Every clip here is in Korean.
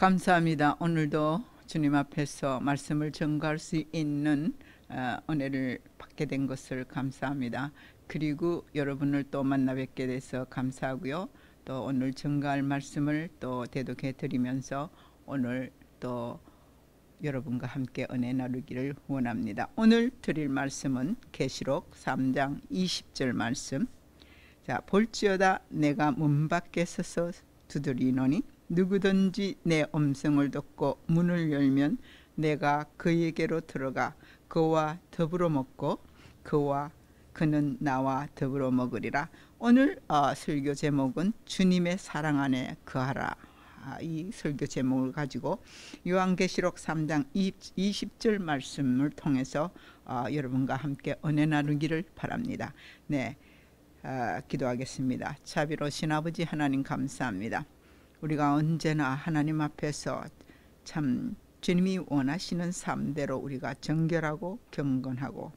감사합니다. 오늘도 주님 앞에서 말씀을 전가할 수 있는 어, 은혜를 받게 된 것을 감사합니다. 그리고 여러분을 또 만나 뵙게 돼서 감사하고요. 또 오늘 전가할 말씀을 또 대독해 드리면서 오늘 또 여러분과 함께 은혜 나누기를 원합니다. 오늘 드릴 말씀은 계시록 3장 20절 말씀. 자, 볼지어다 내가 문 밖에 서서 두드리노니 누구든지 내 음성을 듣고 문을 열면 내가 그에게로 들어가 그와 더불어 먹고 그와 그는 나와 더불어 먹으리라. 오늘 어, 설교 제목은 주님의 사랑 안에 거하라. 아, 이 설교 제목을 가지고 요한계시록 3장 20, 절 말씀을 통해서 어, 여러분과 함께 은혜 나누기를 바랍니다. 네, 어, 기도하겠습니다. 자비로신 아버지 하나님 감사합니다. 우리가 언제나 하나님 앞에서 참 주님이 원하시는 삶대로 우리가 정결하고 경건하고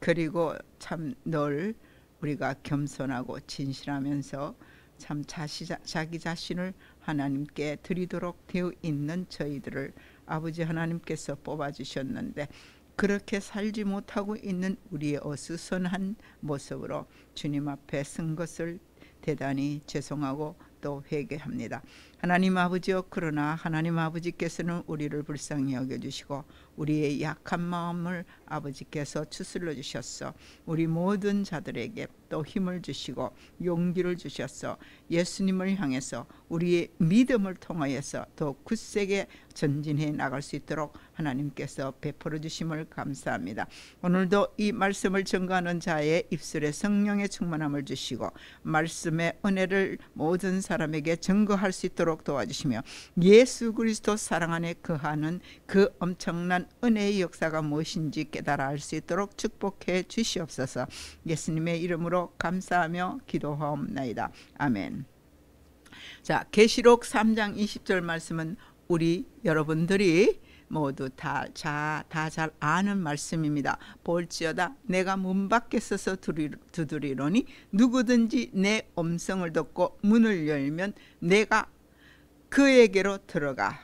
그리고 참 늘 우리가 겸손하고 진실하면서 참 자시, 자기 자신을 하나님께 드리도록 되어 있는 저희들을 아버지 하나님께서 뽑아주셨는데 그렇게 살지 못하고 있는 우리의 어수선한 모습으로 주님 앞에 쓴 것을 대단히 죄송하고 또 회개합니다. 하나님 아버지여 그러나 하나님 아버지께서는 우리를 불쌍히 여겨주시고 우리의 약한 마음을 아버지께서 추슬러 주셨어 우리 모든 자들에게 또 힘을 주시고 용기를 주셨어 예수님을 향해서 우리의 믿음을 통하여서 더 굳세게 전진해 나갈 수 있도록 하나님께서 베풀어 주심을 감사합니다. 오늘도 이 말씀을 전가하는 자의 입술에 성령의 충만함을 주시고 말씀의 은혜를 모든 사람에게 증거할 수 있도록 도와주시며 예수 그리스도 사랑 안에 거하는 그 엄청난 은혜의 역사가 무엇인지 깨달아 알 수 있도록 축복해 주시옵소서. 예수님의 이름으로 감사하며 기도하옵나이다. 아멘. 자, 계시록 3장 20절 말씀은 우리 여러분들이 모두 다잘 아는 말씀입니다. 볼지어다 내가 문 밖에 서서 두드리노니 누구든지 내 음성을 듣고 문을 열면 내가 그에게로 들어가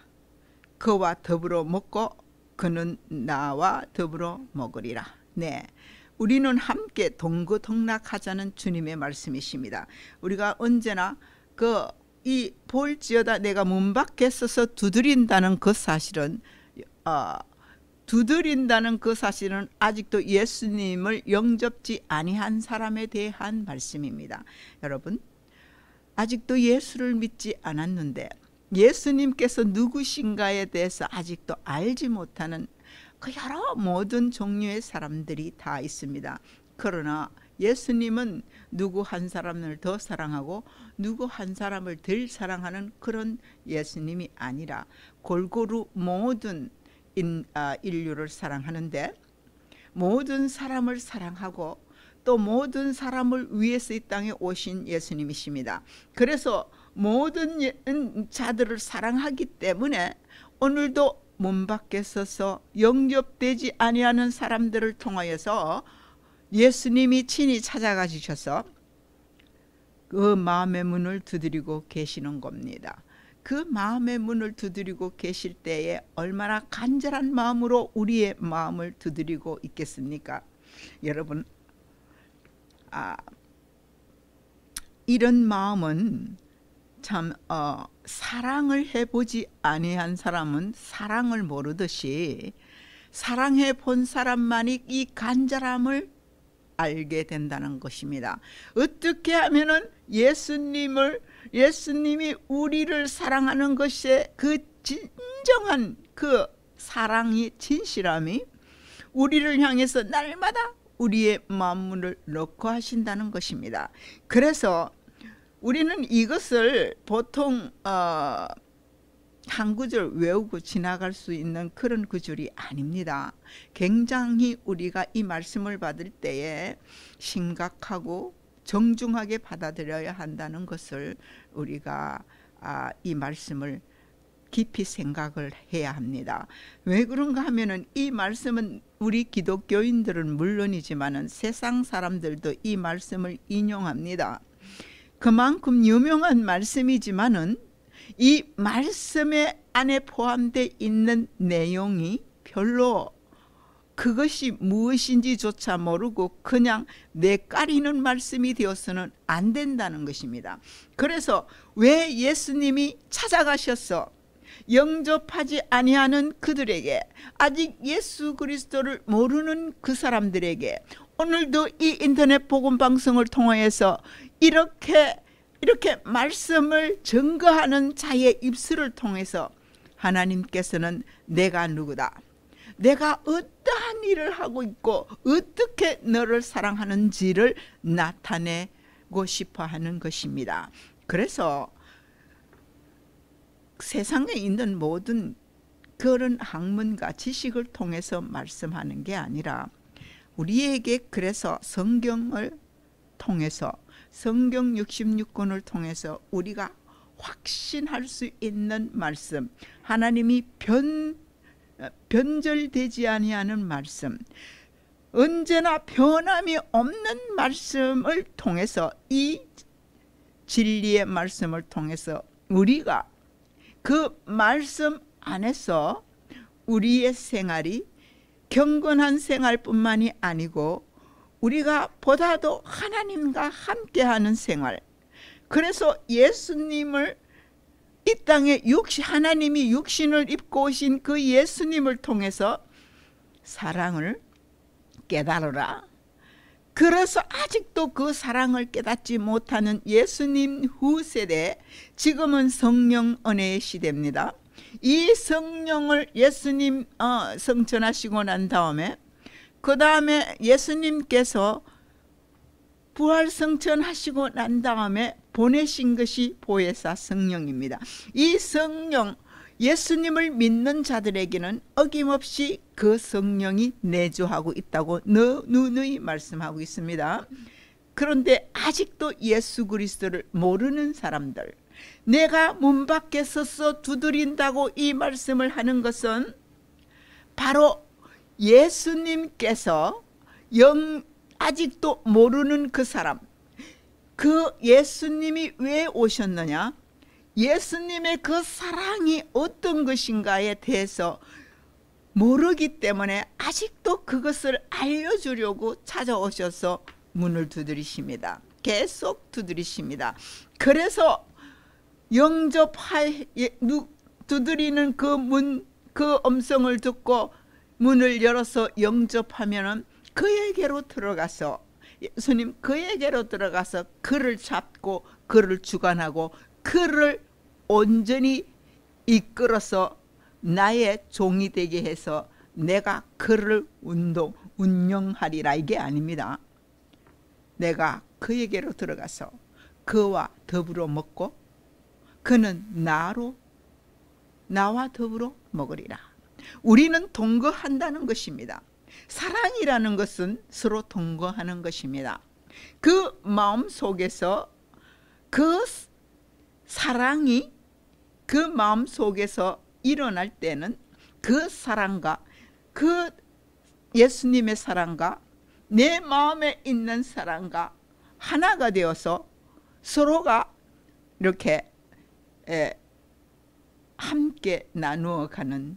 그와 더불어 먹고 그는 나와 더불어 먹으리라. 네. 우리는 함께 동거동락하자는 주님의 말씀이십니다. 우리가 언제나 그 이 볼지어다 내가 문 밖에 서서 두드린다는 그 사실은 어, 두드린다는 그 사실은 아직도 예수님을 영접지 아니한 사람에 대한 말씀입니다. 여러분 아직도 예수를 믿지 않았는데 예수님께서 누구신가에 대해서 아직도 알지 못하는 그 여러 모든 종류의 사람들이 다 있습니다. 그러나 예수님은 누구 한 사람을 더 사랑하고 누구 한 사람을 덜 사랑하는 그런 예수님이 아니라 골고루 모든 인, 아, 인류를 사랑하는데 모든 사람을 사랑하고 또 모든 사람을 위해서 이 땅에 오신 예수님이십니다. 그래서 모든 자들을 사랑하기 때문에 오늘도 문 밖에 서서 영접되지 아니하는 사람들을 통하여서 예수님이 친히 찾아가 주셔서 그 마음의 문을 두드리고 계시는 겁니다. 그 마음의 문을 두드리고 계실 때에 얼마나 간절한 마음으로 우리의 마음을 두드리고 있겠습니까? 여러분, 아, 이런 마음은 참 어, 사랑을 해보지 아니한 사람은 사랑을 모르듯이 사랑해 본 사람만이 이 간절함을 알게 된다는 것입니다. 어떻게 하면은 예수님을 예수님이 우리를 사랑하는 것에 그 진정한 그 사랑이 진실함이 우리를 향해서 날마다 우리의 마음문을 놓고 하신다는 것입니다. 그래서 우리는 이것을 보통 어, 한 구절 외우고 지나갈 수 있는 그런 구절이 아닙니다. 굉장히 우리가 이 말씀을 받을 때에 심각하고 정중하게 받아들여야 한다는 것을 우리가 아, 이 말씀을 깊이 생각을 해야 합니다. 왜 그런가 하면은 이 말씀은 우리 기독교인들은 물론이지만은 세상 사람들도 이 말씀을 인용합니다. 그만큼 유명한 말씀이지만은 이 말씀의 안에 포함되어 있는 내용이 별로 그것이 무엇인지조차 모르고 그냥 내까리는 말씀이 되어서는 안 된다는 것입니다. 그래서 왜 예수님이 찾아가셔서 영접하지 아니하는 그들에게 아직 예수 그리스도를 모르는 그 사람들에게 오늘도 이 인터넷 복음 방송을 통해서 이렇게 이렇게 말씀을 증거하는 자의 입술을 통해서 하나님께서는 내가 누구다. 내가 어떠한 일을 하고 있고 어떻게 너를 사랑하는지를 나타내고 싶어 하는 것입니다. 그래서 세상에 있는 모든 그런 학문과 지식을 통해서 말씀하는 게 아니라 우리에게 그래서 성경을 통해서 성경 66권을 통해서 우리가 확신할 수 있는 말씀 하나님이 변 변절되지 아니하는 말씀 언제나 변함이 없는 말씀을 통해서 이 진리의 말씀을 통해서 우리가 그 말씀 안에서 우리의 생활이 경건한 생활뿐만이 아니고 우리가 보다도 하나님과 함께하는 생활 그래서 예수님을 이 땅에 육신 하나님이 육신을 입고 오신 그 예수님을 통해서 사랑을 깨달으라. 그래서 아직도 그 사랑을 깨닫지 못하는 예수님 후 세대 지금은 성령 은혜의 시대입니다. 이 성령을 예수님 어, 성천하시고 난 다음에 그 다음에 예수님께서 부활 성천하시고 난 다음에 보내신 것이 보혜사 성령입니다. 이 성령 예수님을 믿는 자들에게는 어김없이 그 성령이 내주하고 있다고 누누이 말씀하고 있습니다. 그런데 아직도 예수 그리스도를 모르는 사람들 내가 문 밖에 서서 두드린다고 이 말씀을 하는 것은 바로 예수님께서 영 아직도 모르는 그 사람 그 예수님이 왜 오셨느냐 예수님의 그 사랑이 어떤 것인가에 대해서 모르기 때문에 아직도 그것을 알려주려고 찾아오셔서 문을 두드리십니다. 계속 두드리십니다. 그래서 영접하 예, 두드리는 그 문, 그 음성을 듣고 문을 열어서 영접하면 그에게로 들어가서 예수님 그에게로 들어가서 그를 잡고 그를 주관하고 그를 온전히 이끌어서 나의 종이 되게 해서 내가 그를 운동 운영하리라 이게 아닙니다. 내가 그에게로 들어가서 그와 더불어 먹고 그는 나로 나와 더불어 먹으리라. 우리는 동거한다는 것입니다. 사랑이라는 것은 서로 동거하는 것입니다. 그 마음 속에서 그 사랑이 그 마음 속에서 일어날 때는 그 사랑과 그 예수님의 사랑과 내 마음에 있는 사랑과 하나가 되어서 서로가 이렇게 함께 나누어 가는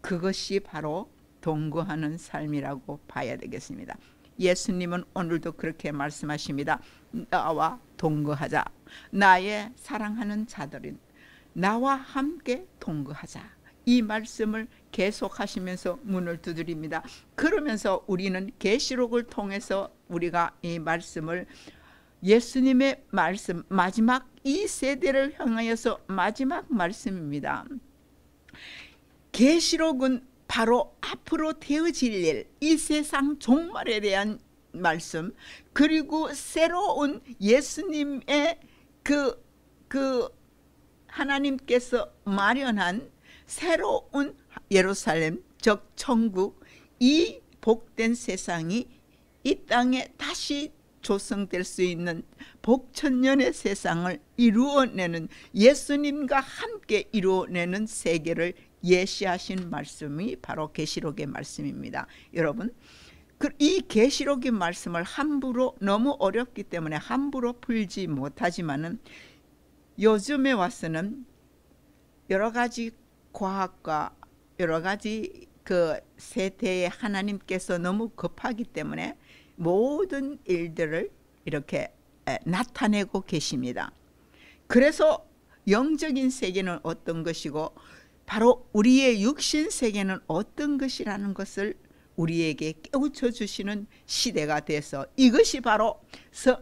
그것이 바로 동거하는 삶이라고 봐야 되겠습니다. 예수님은 오늘도 그렇게 말씀하십니다. 나와 동거하자. 나의 사랑하는 자들은 나와 함께 동거하자. 이 말씀을 계속하시면서 문을 두드립니다. 그러면서 우리는 계시록을 통해서 우리가 이 말씀을 예수님의 말씀 마지막 이 세대를 향하여서 마지막 말씀입니다. 계시록은 바로 앞으로 되어질 일, 이 세상 종말에 대한 말씀, 그리고 새로운 예수님의 그, 그 하나님께서 마련한 새로운 예루살렘, 즉 천국, 이 복된 세상이 이 땅에 다시 조성될 수 있는 복천년의 세상을 이루어내는 예수님과 함께 이루어내는 세계를 예시하신 말씀이 바로 계시록의 말씀입니다. 여러분 그이 계시록의 말씀을 함부로 너무 어렵기 때문에 함부로 풀지 못하지만은 요즘에 와서는 여러 가지 과학과 여러 가지 그 세대에 하나님께서 너무 급하기 때문에 모든 일들을 이렇게 나타내고 계십니다. 그래서 영적인 세계는 어떤 것이고 바로 우리의 육신 세계는 어떤 것이라는 것을 우리에게 깨우쳐 주시는 시대가 돼서 이것이 바로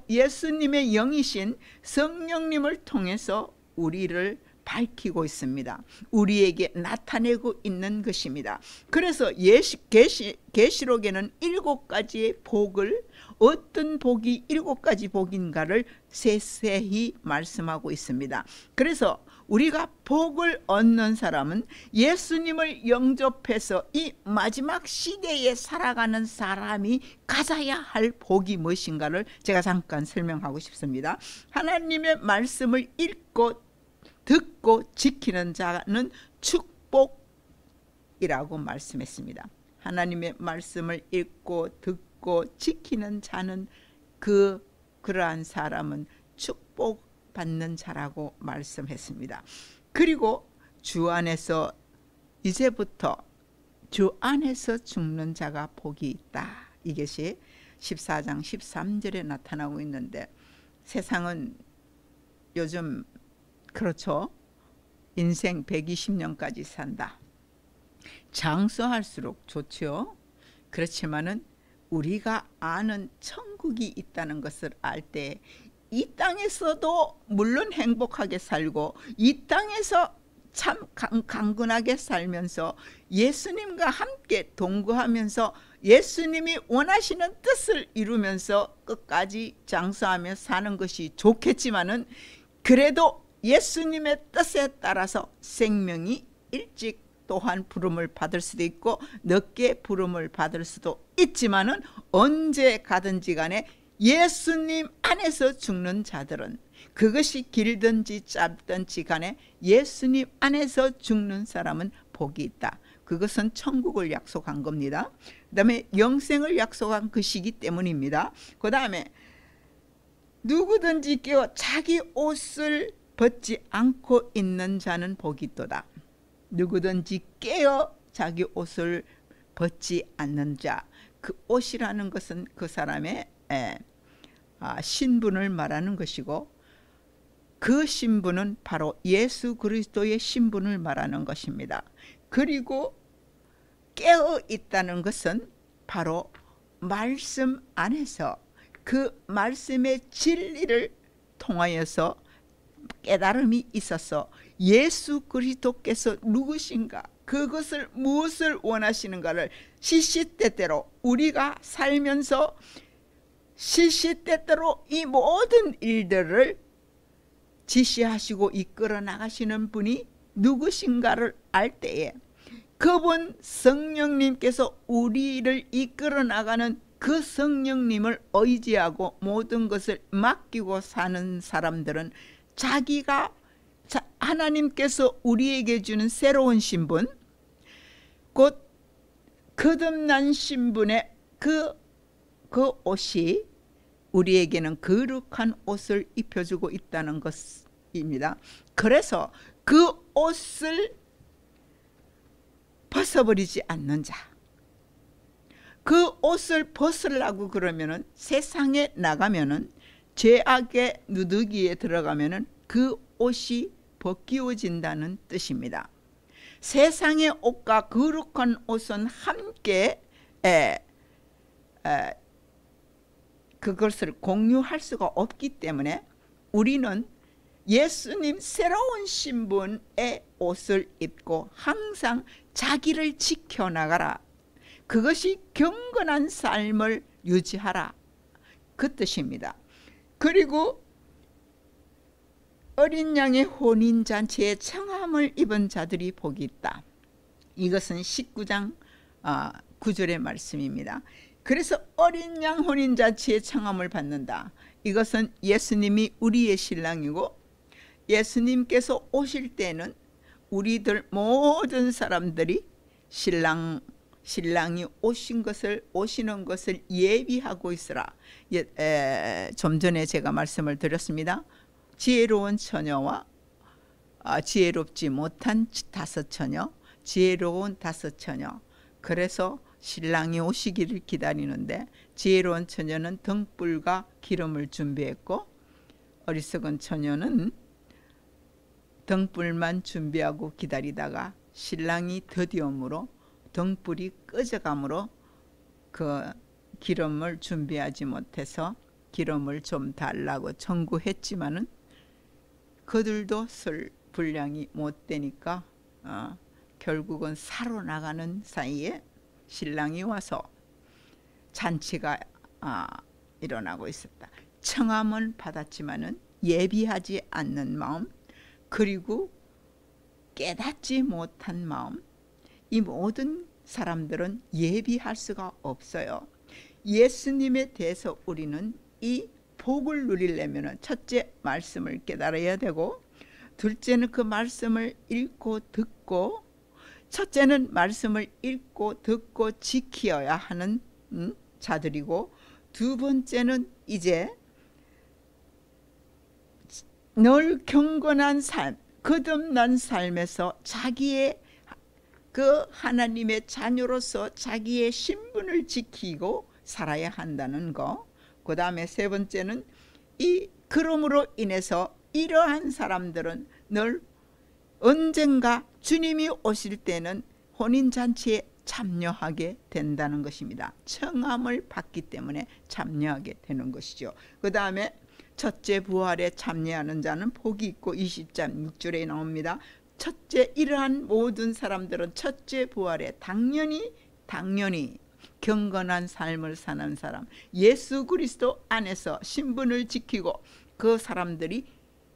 예수님의 영이신 성령님을 통해서 우리를 밝히고 있습니다. 우리에게 나타내고 있는 것입니다. 그래서 예시, 계시, 계시록에는 일곱 가지의 복을 어떤 복이 일곱 가지 복인가를 세세히 말씀하고 있습니다. 그래서 우리가 복을 얻는 사람은 예수님을 영접해서 이 마지막 시대에 살아가는 사람이 가져야 할 복이 무엇인가를 제가 잠깐 설명하고 싶습니다. 하나님의 말씀을 읽고 듣고 지키는 자는 축복이라고 말씀했습니다. 하나님의 말씀을 읽고 듣고 지키는 자는 그 그러한 사람은 축복 받는 자라고 말씀했습니다. 그리고 주 안에서 이제부터 주 안에서 죽는 자가 복이 있다. 이것이 14장 13절에 나타나고 있는데 세상은 요즘 그렇죠. 인생 120년까지 산다. 장수할수록 좋죠. 그렇지만은 우리가 아는 천국이 있다는 것을 알 때 이 땅에서도 물론 행복하게 살고 이 땅에서 참 강건하게 살면서 예수님과 함께 동거하면서 예수님이 원하시는 뜻을 이루면서 끝까지 장수하며 사는 것이 좋겠지만은 그래도 예수님의 뜻에 따라서 생명이 일찍 또한 부름을 받을 수도 있고 늦게 부름을 받을 수도 있지만은 언제 가든지 간에 예수님 안에서 죽는 자들은 그것이 길든지 짧든지 간에 예수님 안에서 죽는 사람은 복이 있다. 그것은 천국을 약속한 겁니다. 그 다음에 영생을 약속한 것이기 때문입니다. 그 다음에 누구든지 깨어 자기 옷을 벗지 않고 있는 자는 복이 있도다. 누구든지 깨어 자기 옷을 벗지 않는 자. 그 옷이라는 것은 그 사람의 에, 아, 신분을 말하는 것이고 그 신분은 바로 예수 그리스도의 신분을 말하는 것입니다. 그리고 깨어 있다는 것은 바로 말씀 안에서 그 말씀의 진리를 통하여서 깨달음이 있어서 예수 그리스도께서 누구신가 그것을 무엇을 원하시는가를 시시때때로 우리가 살면서 시시때때로 이 모든 일들을 지시하시고 이끌어 나가시는 분이 누구신가를 알 때에 그분 성령님께서 우리를 이끌어 나가는 그 성령님을 의지하고 모든 것을 맡기고 사는 사람들은 자기가 하나님께서 우리에게 주는 새로운 신분 곧 거듭난 신분의 그, 그 옷이 우리에게는 거룩한 옷을 입혀주고 있다는 것입니다. 그래서 그 옷을 벗어버리지 않는 자. 그 옷을 벗으려고 그러면은 세상에 나가면은 죄악의 누더기에 들어가면은 그 옷이 벗기워진다는 뜻입니다. 세상의 옷과 거룩한 옷은 함께 에, 에, 그것을 공유할 수가 없기 때문에 우리는 예수님 새로운 신분의 옷을 입고 항상 자기를 지켜나가라. 그것이 경건한 삶을 유지하라. 그 뜻입니다. 그리고 어린 양의 혼인잔치에 청함을 입은 자들이 복이 있다. 이것은 19장 9절의 아, 말씀입니다. 그래서 어린 양 혼인 잔치에 청함을 받는다. 이것은 예수님이 우리의 신랑이고 예수님께서 오실 때는 우리들 모든 사람들이 신랑 신랑이 오신 것을 오시는 것을 예비하고 있으라. 예, 에, 좀 전에 제가 말씀을 드렸습니다. 지혜로운 처녀와 아, 지혜롭지 못한 다섯 처녀, 지혜로운 다섯 처녀. 그래서 신랑이 오시기를 기다리는데 지혜로운 처녀는 등불과 기름을 준비했고 어리석은 처녀는 등불만 준비하고 기다리다가 신랑이 더디움으로 등불이 꺼져가므로 그 기름을 준비하지 못해서 기름을 좀 달라고 청구했지만은 그들도 쓸 분량이 못 되니까 어, 결국은 사로 나가는 사이에 신랑이 와서 잔치가 아, 일어나고 있었다. 청함은 받았지만은 예비하지 않는 마음 그리고 깨닫지 못한 마음 이 모든 사람들은 예비할 수가 없어요. 예수님에 대해서 우리는 이 복을 누리려면 첫째 말씀을 깨달아야 되고 둘째는 그 말씀을 읽고 듣고 첫째는 말씀을 읽고 듣고 지키어야 하는 음, 자들이고 두 번째는 이제 늘 경건한 삶, 거듭난 삶에서 자기의 그 하나님의 자녀로서 자기의 신분을 지키고 살아야 한다는 거. 그 다음에 세 번째는 이 그럼으로 인해서 이러한 사람들은 늘 언젠가 주님이 오실 때는 혼인 잔치에 참여하게 된다는 것입니다. 청함을 받기 때문에 참여하게 되는 것이죠. 그 다음에 첫째 부활에 참여하는 자는 복이 있고 20장 6절에 나옵니다. 첫째 이러한 모든 사람들은 첫째 부활에 당연히 당연히 경건한 삶을 사는 사람 예수 그리스도 안에서 신분을 지키고 그 사람들이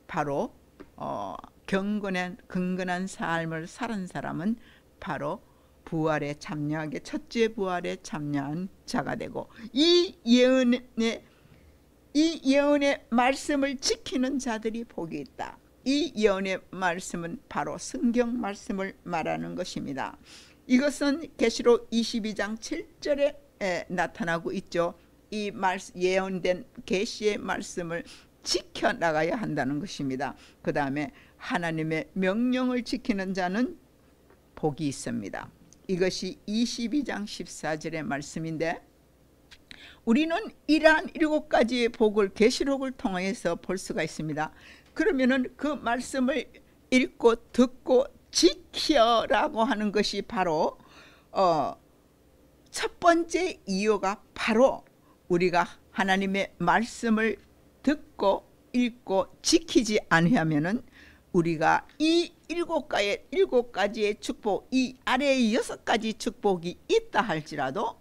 바로 어, 경건한 근근한 삶을 사는 사람은 바로 부활에 참여하게 첫째 부활에 참여한 자가 되고 이 예언의 이 예언의 말씀을 지키는 자들이 복이 있다. 이 예언의 말씀은 바로 성경 말씀을 말하는 것입니다. 이것은 계시록 22장 7절에 나타나고 있죠. 이 예언된 계시의 말씀을 지켜 나가야 한다는 것입니다. 그 다음에 하나님의 명령을 지키는 자는 복이 있습니다. 이것이 22장 14절의 말씀인데 우리는 이러한 일곱 가지의 복을 계시록을 통해서 볼 수가 있습니다. 그러면은 그 말씀을 읽고 듣고 지켜라고 하는 것이 바로 어, 첫 번째 이유가 바로 우리가 하나님의 말씀을 듣고 읽고 지키지 않으면은 우리가 이 일곱 가의 일곱 가지의 축복, 이 아래의 여섯 가지 축복이 있다 할지라도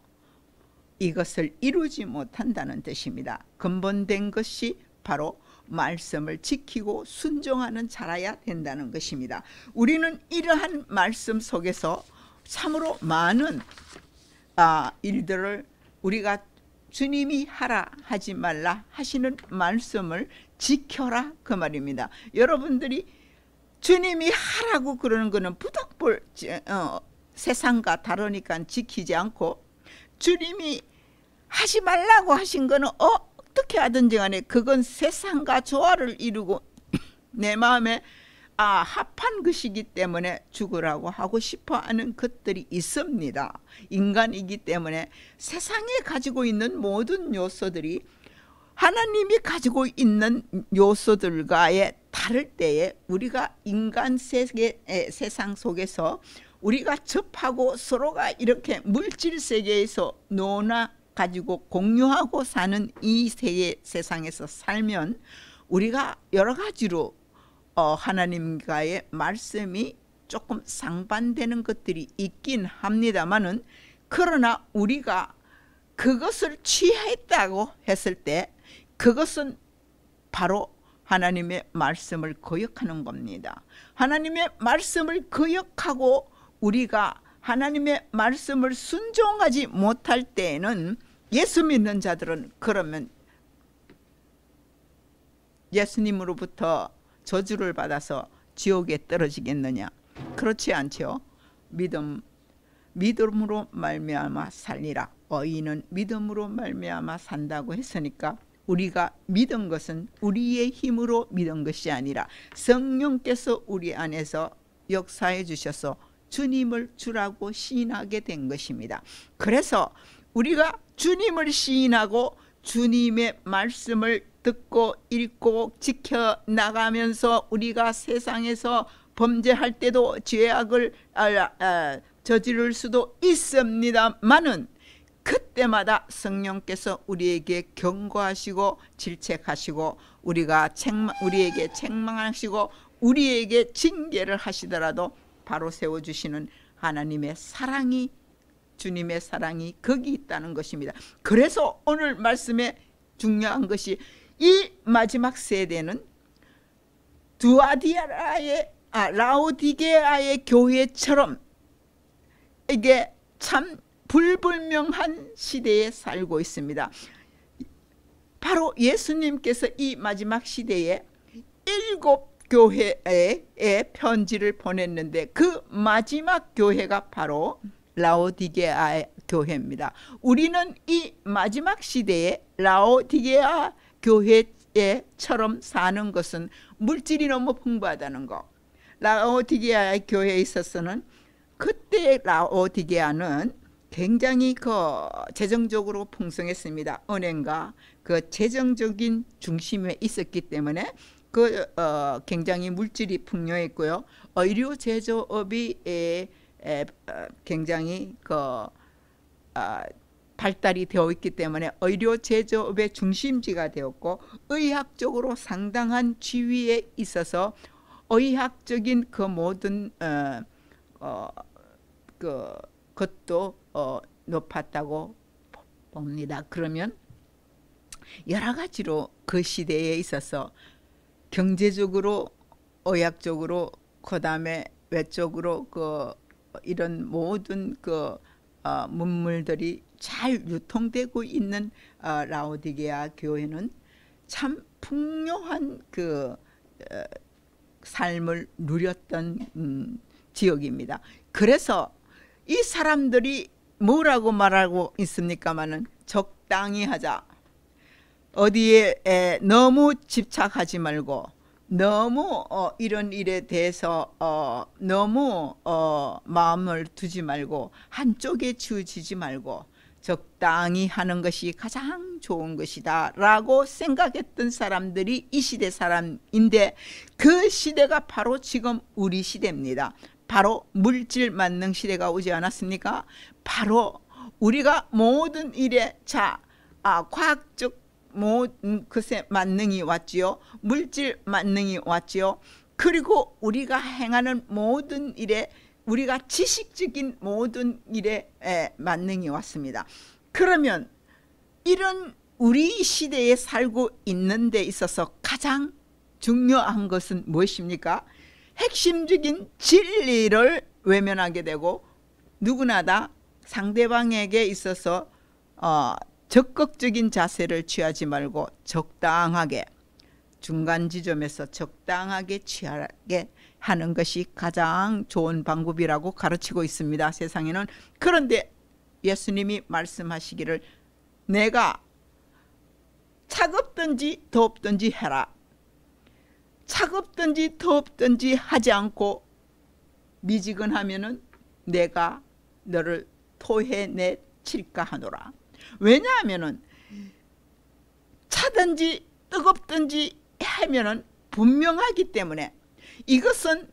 이것을 이루지 못한다는 뜻입니다. 근본된 것이 바로 말씀을 지키고 순종하는 자라야 된다는 것입니다. 우리는 이러한 말씀 속에서 참으로 많은 아, 일들을 우리가 주님이 하라 하지 말라 하시는 말씀을 지켜라 그 말입니다. 여러분들이 주님이 하라고 그러는 것은 부득불 어, 세상과 다르니까 지키지 않고 주님이 하지 말라고 하신 거는 어떻게 하든지 간에 그건 세상과 조화를 이루고 내 마음에 아 합한 것이기 때문에 죽으라고 하고 싶어 하는 것들이 있습니다. 인간이기 때문에 세상에 가지고 있는 모든 요소들이 하나님이 가지고 있는 요소들과의 다를 때에 우리가 인간 세계 세상 속에서 우리가 접하고 서로가 이렇게 물질 세계에서 논아 가지고 공유하고 사는 이 세계 세상에서 살면 우리가 여러 가지로 어, 하나님과의 말씀이 조금 상반되는 것들이 있긴 합니다만은 그러나 우리가 그것을 취했다고 했을 때 그것은 바로 하나님의 말씀을 거역하는 겁니다. 하나님의 말씀을 거역하고 우리가 하나님의 말씀을 순종하지 못할 때에는 예수 믿는 자들은 그러면 예수님으로부터 저주를 받아서 지옥에 떨어지겠느냐? 그렇지 않죠. 믿음 믿음으로 말미암아 살리라. 어인은 믿음으로 말미암아 산다고 했으니까 우리가 믿은 것은 우리의 힘으로 믿은 것이 아니라 성령께서 우리 안에서 역사해 주셔서 주님을 주라고 시인하게 된 것입니다. 그래서 우리가 주님을 시인하고 주님의 말씀을 듣고 읽고 지켜 나가면서 우리가 세상에서 범죄할 때도 죄악을 아, 아, 저지를 수도 있습니다만은 그때마다 성령께서 우리에게 경고하시고 질책하시고 우리가 책망, 우리에게 책망하시고 우리에게 징계를 하시더라도 바로 세워주시는 하나님의 사랑이 주님의 사랑이 거기 있다는 것입니다. 그래서 오늘 말씀에 중요한 것이 이 마지막 세대는 두아디아라의 아, 라오디게아의 교회처럼 이게 참 불불명한 시대에 살고 있습니다. 바로 예수님께서 이 마지막 시대에 일곱 교회에 편지를 보냈는데 그 마지막 교회가 바로 라오디게아 교회입니다. 우리는 이 마지막 시대에 라오디게아 교회처럼 사는 것은 물질이 너무 풍부하다는 거. 라오디게아 교회에 있어서는 그때 라오디게아는 굉장히 그 재정적으로 풍성했습니다. 은행과 그 재정적인 중심에 있었기 때문에 그 어, 굉장히 물질이 풍요했고요. 의료 제조업이 에, 에, 어, 굉장히 그 어, 발달이 되어 있기 때문에 의료 제조업의 중심지가 되었고 의학적으로 상당한 지위에 있어서 의학적인 그 모든 어, 어, 그 것도 어, 높았다고 봅니다. 그러면 여러 가지로 그 시대에 있어서 경제적으로 의학적으로 그다음에 외적으로 그 이런 모든 그 어, 문물들이 잘 유통되고 있는 어, 라오디게아 교회는 참 풍요한 그 어, 삶을 누렸던 음, 지역입니다. 그래서 이 사람들이 뭐라고 말하고 있습니까마는 적당히 하자. 어디에 에, 너무 집착하지 말고 너무 어, 이런 일에 대해서 어, 너무 어, 마음을 두지 말고 한쪽에 치우치지 말고 적당히 하는 것이 가장 좋은 것이다 라고 생각했던 사람들이 이 시대 사람인데 그 시대가 바로 지금 우리 시대입니다. 바로 물질 만능 시대가 오지 않았습니까? 바로 우리가 모든 일에 자 아, 과학적 모든 것에 만능이 왔지요. 물질 만능이 왔지요. 그리고 우리가 행하는 모든 일에 우리가 지식적인 모든 일에 만능이 왔습니다. 그러면 이런 우리 시대에 살고 있는 데 있어서 가장 중요한 것은 무엇입니까? 핵심적인 진리를 외면하게 되고 누구나 다 상대방에게 있어서 어, 적극적인 자세를 취하지 말고 적당하게 중간 지점에서 적당하게 취하게 하는 것이 가장 좋은 방법이라고 가르치고 있습니다. 세상에는 그런데 예수님이 말씀하시기를 내가 차갑든지 덥든지 해라. 차갑든지 덥든지 하지 않고 미지근하면은 내가 너를 토해내 칠까 하노라. 왜냐하면은 차든지 뜨겁든지 하면은 분명하기 때문에 이것은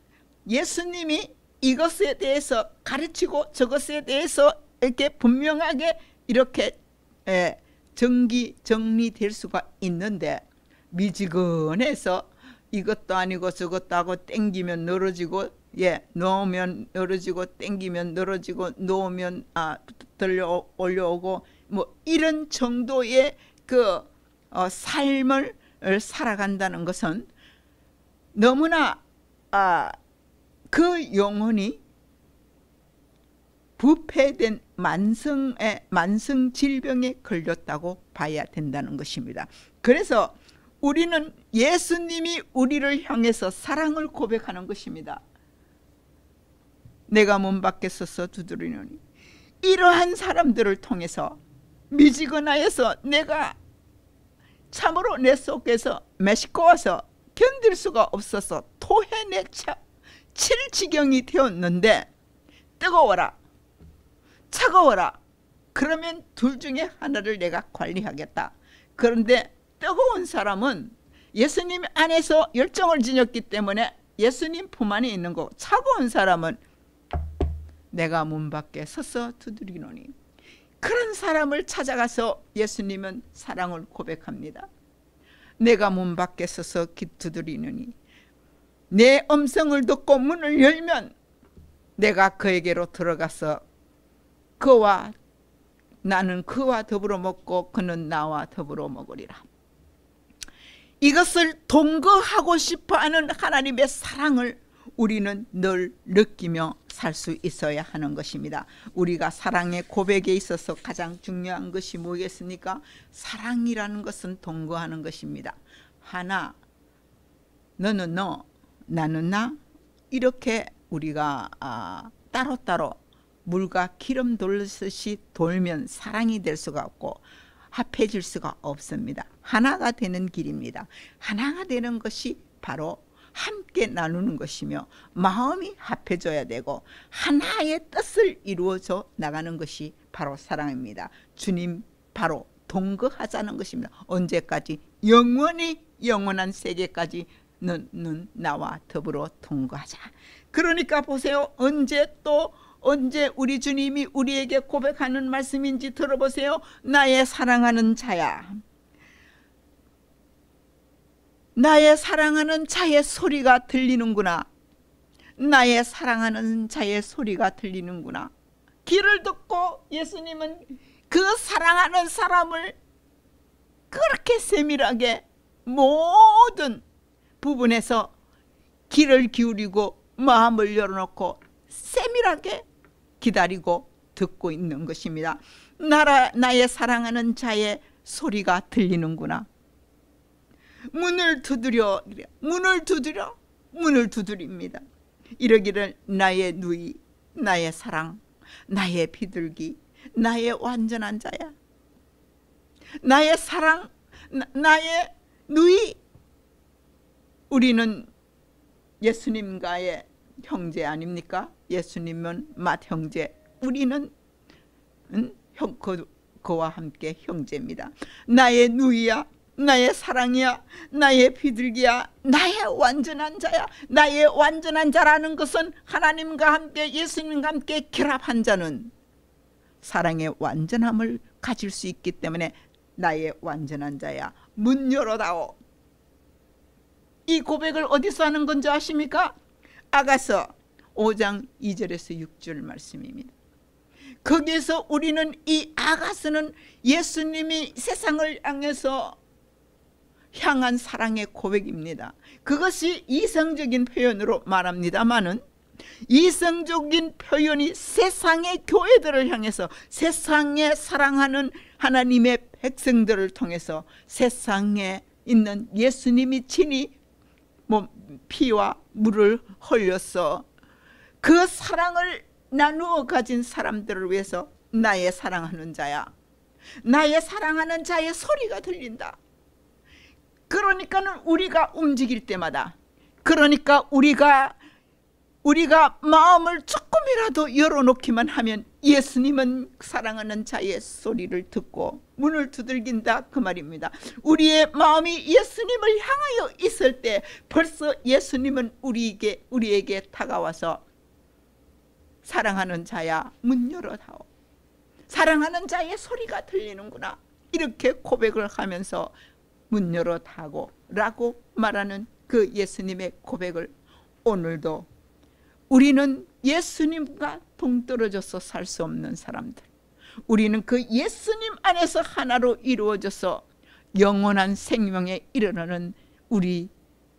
예수님이 이것에 대해서 가르치고 저것에 대해서 이렇게 분명하게 이렇게 정기 정리될 수가 있는데 미지근해서 이것도 아니고 저것도 하고 땡기면 늘어지고 예 놓으면 늘어지고 땡기면 늘어지고 놓으면 아 들려 올려오고 뭐 이런 정도의 그 어, 삶을 살아간다는 것은 너무나 아, 그 영혼이 부패된 만성의 만성 질병에 걸렸다고 봐야 된다는 것입니다. 그래서 우리는 예수님이 우리를 향해서 사랑을 고백하는 것입니다. 내가 문 밖에 서서 두드리노니 이러한 사람들을 통해서 미지근하여서 내가 참으로 내 속에서 메시꺼워서 견딜 수가 없어서 토해내쳐 칠 지경이 되었는데 뜨거워라 차가워라. 그러면 둘 중에 하나를 내가 관리하겠다. 그런데 뜨거운 사람은 예수님 안에서 열정을 지녔기 때문에 예수님 품 안에 있는 거 차가운 사람은 내가 문 밖에 서서 두드리노니 그런 사람을 찾아가서 예수님은 사랑을 고백합니다. 내가 문 밖에 서서 두드리느니 내 음성을 듣고 문을 열면 내가 그에게로 들어가서 그와 나는 그와 더불어 먹고 그는 나와 더불어 먹으리라. 이것을 동거하고 싶어하는 하나님의 사랑을 우리는 늘 느끼며 살 수 있어야 하는 것입니다. 우리가 사랑의 고백에 있어서 가장 중요한 것이 뭐겠습니까? 사랑이라는 것은 동거하는 것입니다. 하나, 너는 너, 나는 나 이렇게 우리가 아, 따로따로 물과 기름 돌듯이 돌면 사랑이 될 수가 없고 합해질 수가 없습니다. 하나가 되는 길입니다. 하나가 되는 것이 바로 함께 나누는 것이며 마음이 합해져야 되고 하나의 뜻을 이루어져 나가는 것이 바로 사랑입니다. 주님 바로 동거하자는 것입니다. 언제까지 영원히 영원한 세계까지 너는 나와 더불어 동거하자. 그러니까 보세요. 언제 또 언제 우리 주님이 우리에게 고백하는 말씀인지 들어보세요. 나의 사랑하는 자야. 나의 사랑하는 자의 소리가 들리는구나. 나의 사랑하는 자의 소리가 들리는구나. 귀를 듣고 예수님은 그 사랑하는 사람을 그렇게 세밀하게 모든 부분에서 귀를 기울이고 마음을 열어놓고 세밀하게 기다리고 듣고 있는 것입니다. 나라, 나의 사랑하는 자의 소리가 들리는구나. 문을 두드려 문을 두드려 문을 두드립니다. 이러기를 나의 누이 나의 사랑 나의 비둘기 나의 완전한 자야 나의 사랑 나, 의 누이 우리는 예수님과의 형제 아닙니까? 예수님은 맏 형제 우리는 응? 형, 그, 그와 함께 형제입니다. 나의 누이야 나의 사랑이야 나의 비둘기야 나의 완전한 자야. 나의 완전한 자라는 것은 하나님과 함께 예수님과 함께 결합한 자는 사랑의 완전함을 가질 수 있기 때문에 나의 완전한 자야. 문 열어다오. 이 고백을 어디서 하는 건지 아십니까? 아가서 5장 2절에서 6절 말씀입니다. 거기에서 우리는 이 아가서는 예수님이 세상을 향해서 향한 사랑의 고백입니다. 그것이 이성적인 표현으로 말합니다만은 이성적인 표현이 세상의 교회들을 향해서 세상에 사랑하는 하나님의 백성들을 통해서 세상에 있는 예수님이 친히 뭐 피와 물을 흘려서 그 사랑을 나누어 가진 사람들을 위해서 나의 사랑하는 자야 나의 사랑하는 자의 소리가 들린다 그러니까는 우리가 움직일 때마다 그러니까 우리가 우리가 마음을 조금이라도 열어놓기만 하면 예수님은 사랑하는 자의 소리를 듣고 문을 두들긴다 그 말입니다. 우리의 마음이 예수님을 향하여 있을 때 벌써 예수님은 우리에게 우리에게 다가와서 사랑하는 자야 문 열어다오. 사랑하는 자의 소리가 들리는구나. 이렇게 고백을 하면서 문 열어 타고 라고 말하는 그 예수님의 고백을 오늘도 우리는 예수님과 동떨어져서 살 수 없는 사람들 우리는 그 예수님 안에서 하나로 이루어져서 영원한 생명에 이르는 우리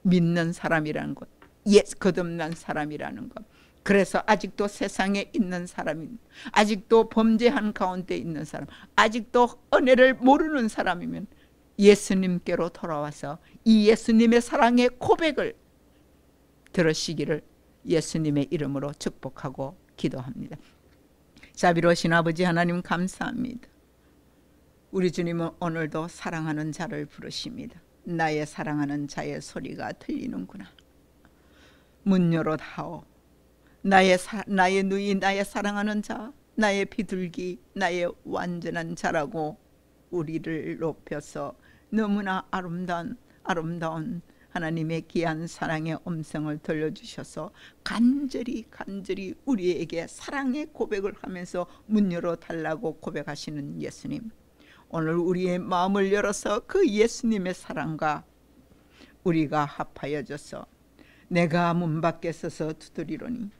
믿는 사람이라는 것 예, 거듭난 사람이라는 것. 그래서 아직도 세상에 있는 사람이 아직도 범죄한 가운데 있는 사람 아직도 은혜를 모르는 사람이면 예수님께로 돌아와서 이 예수님의 사랑의 고백을 들으시기를 예수님의 이름으로 축복하고 기도합니다. 자비로우신 아버지 하나님 감사합니다. 우리 주님은 오늘도 사랑하는 자를 부르십니다. 나의 사랑하는 자의 소리가 들리는구나. 문 열어 다오. 나의 사, 나의 누이 나의 사랑하는 자 나의 비둘기 나의 완전한 자라고 우리를 높여서 너무나 아름다운 아름다운 하나님의 귀한 사랑의 음성을 들려주셔서 간절히 간절히 우리에게 사랑의 고백을 하면서 문 열어 달라고 고백하시는 예수님. 오늘 우리의 마음을 열어서 그 예수님의 사랑과 우리가 합하여져서 내가 문 밖에 서서 두드리노니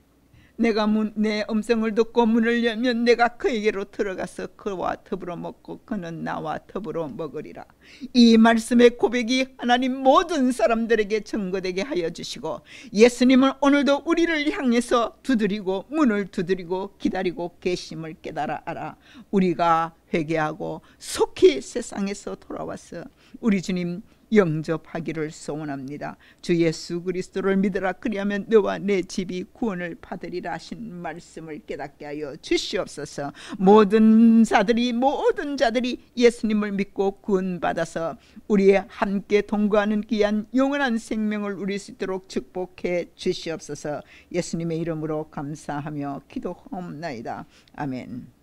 내가 문, 내 음성을 듣고 문을 열면 내가 그에게로 들어가서 그와 더불어 먹고 그는 나와 더불어 먹으리라. 이 말씀의 고백이 하나님 모든 사람들에게 증거되게 하여 주시고 예수님은 오늘도 우리를 향해서 두드리고 문을 두드리고 기다리고 계심을 깨달아 알아. 우리가 회개하고 속히 세상에서 돌아와서 우리 주님 영접하기를 소원합니다. 주 예수 그리스도를 믿으라 그리하면 너와 내 집이 구원을 받으리라 하신 말씀을 깨닫게 하여 주시옵소서. 모든 자들이 모든 자들이 예수님을 믿고 구원받아서 우리의 함께 동거하는 귀한 영원한 생명을 누릴 수 있도록 축복해 주시옵소서. 예수님의 이름으로 감사하며 기도하옵나이다. 아멘.